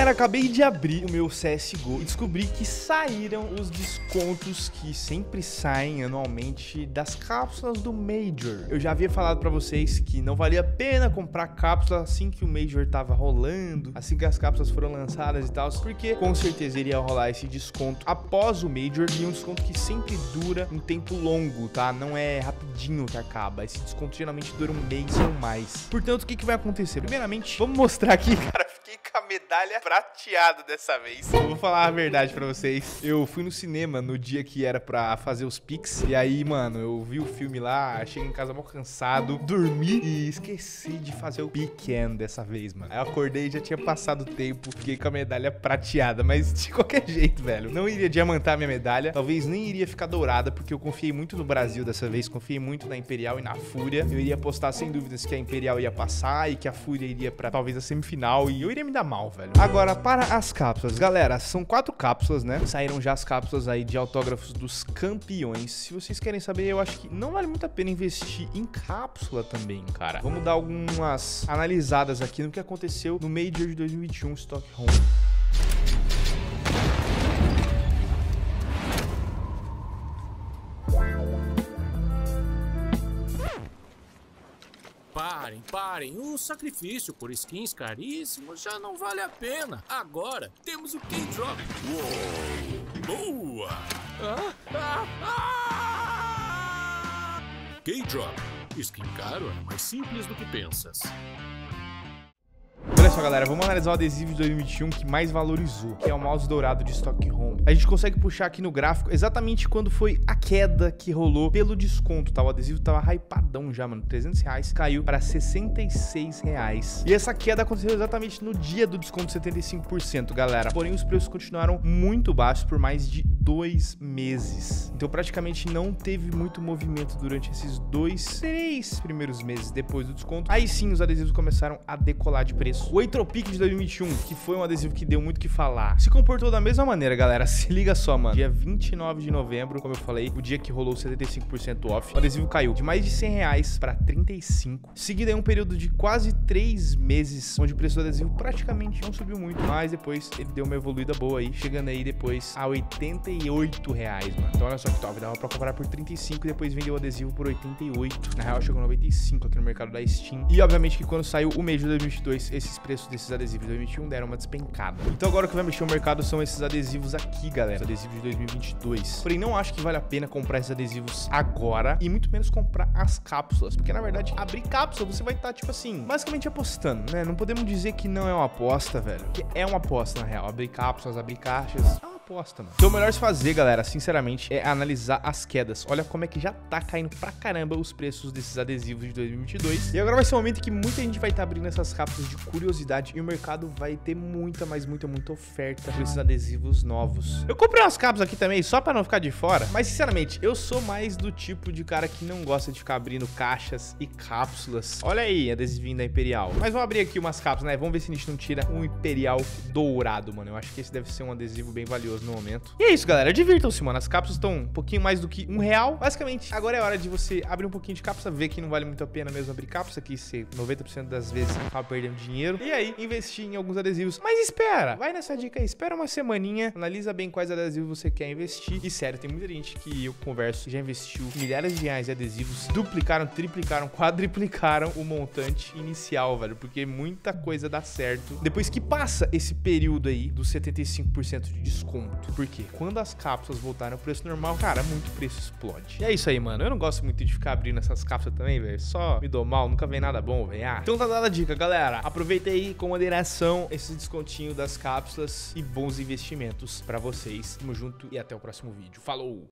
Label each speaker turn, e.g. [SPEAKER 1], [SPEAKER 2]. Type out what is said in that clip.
[SPEAKER 1] Galera, acabei de abrir o meu CSGO e descobri que saíram os descontos que sempre saem anualmente das cápsulas do Major. Eu já havia falado pra vocês que não valia a pena comprar cápsula assim que o Major tava rolando, assim que as cápsulas foram lançadas e tal, porque com certeza iria rolar esse desconto após o Major e um desconto que sempre dura um tempo longo, tá? Não é rapidinho que acaba. Esse desconto geralmente dura um mês ou mais. Portanto, o que, que vai acontecer? Primeiramente, vamos mostrar aqui, cara, medalha prateada dessa vez. Eu vou falar a verdade pra vocês. Eu fui no cinema no dia que era pra fazer os pics. E aí, mano, eu vi o filme lá, cheguei em casa mal cansado, dormi e esqueci de fazer o pequeno dessa vez, mano. Aí eu acordei e já tinha passado o tempo, fiquei com a medalha prateada. Mas de qualquer jeito, velho, não iria diamantar minha medalha. Talvez nem iria ficar dourada, porque eu confiei muito no Brasil dessa vez, confiei muito na Imperial e na Fúria. Eu iria apostar sem dúvidas que a Imperial ia passar e que a Fúria iria pra talvez a semifinal. E eu iria me dar mal, velho. Agora, para as cápsulas. Galera, são quatro cápsulas, né? Saíram já as cápsulas aí de autógrafos dos campeões. Se vocês querem saber, eu acho que não vale muito a pena investir em cápsula também, cara. Vamos dar algumas analisadas aqui no que aconteceu no Major de 2021 Stockholm.
[SPEAKER 2] Parem, parem. O sacrifício por skins caríssimos já não vale a pena. Agora temos o K-Drop. Uou! Boa! Ah, ah, ah! K-Drop. Skin caro é mais simples do que pensas.
[SPEAKER 1] Só, galera, vamos analisar o adesivo de 2021 que mais valorizou, que é o mouse dourado de Stockholm. A gente consegue puxar aqui no gráfico exatamente quando foi a queda que rolou pelo desconto, tá? O adesivo tava hypadão já, mano, 300 reais, caiu para 66 reais. E essa queda aconteceu exatamente no dia do desconto 75%, galera. Porém, os preços continuaram muito baixos por mais de dois meses. Então, praticamente não teve muito movimento durante esses dois, três primeiros meses depois do desconto. Aí sim, os adesivos começaram a decolar de preço. O Entropic de 2021, que foi um adesivo que deu muito o que falar, se comportou da mesma maneira, galera. Se liga só, mano. Dia 29 de novembro, como eu falei, o dia que rolou 75% off, o adesivo caiu de mais de 100 reais para 35. Seguido aí um período de quase três meses, onde o preço do adesivo praticamente não subiu muito, mas depois ele deu uma evoluída boa aí, chegando aí depois a 88 reais, mano. Então olha só que top, dava pra comprar por 35 e depois vendeu o adesivo por 88. Na real, chegou a 95 aqui no mercado da Steam. E obviamente que quando saiu o mês de 2022, esses preços desses adesivos de 2021 deram uma despencada. Então agora o que vai mexer o mercado são esses adesivos aqui, galera. Os adesivos de 2022. Porém, não acho que vale a pena comprar esses adesivos agora e muito menos comprar as cápsulas. Porque, na verdade, abrir cápsula, você vai estar, tipo assim, basicamente apostando, né? Não podemos dizer que não é uma aposta, velho. Que é uma aposta, na real. Abrir cápsulas, abrir caixas. Aposta, mano. Então, o melhor se fazer, galera, sinceramente, é analisar as quedas. Olha como é que já tá caindo pra caramba os preços desses adesivos de 2022. E agora vai ser o momento que muita gente vai estar abrindo essas cápsulas de curiosidade e o mercado vai ter muita, mas muita, muita oferta por esses adesivos novos. Eu comprei umas cápsulas aqui também, só pra não ficar de fora, mas sinceramente, eu sou mais do tipo de cara que não gosta de ficar abrindo caixas e cápsulas. Olha aí, adesivinho da Imperial. Mas vamos abrir aqui umas cápsulas, né? Vamos ver se a gente não tira um Imperial dourado, mano. Eu acho que esse deve ser um adesivo bem valioso no momento. E é isso, galera. Divirtam-se, mano. As cápsulas estão um pouquinho mais do que um real. Basicamente, agora é hora de você abrir um pouquinho de cápsula, ver que não vale muito a pena mesmo abrir cápsula, que você 90% das vezes acaba perdendo dinheiro. E aí, investir em alguns adesivos. Mas espera, vai nessa dica aí. Espera uma semaninha, analisa bem quais adesivos você quer investir. E sério, tem muita gente que eu converso já investiu milhares de reais em adesivos, duplicaram, triplicaram, quadriplicaram o montante inicial, velho. Porque muita coisa dá certo depois que passa esse período aí dos 75% de desconto. Porque quando as cápsulas voltarem ao preço normal, cara, muito preço explode. E é isso aí, mano. Eu não gosto muito de ficar abrindo essas cápsulas também, velho. Só me dou mal, nunca vem nada bom, velho. Ah, então tá dada a dica, galera. Aproveita aí com moderação esse descontinho das cápsulas e bons investimentos pra vocês. Tamo junto e até o próximo vídeo. Falou!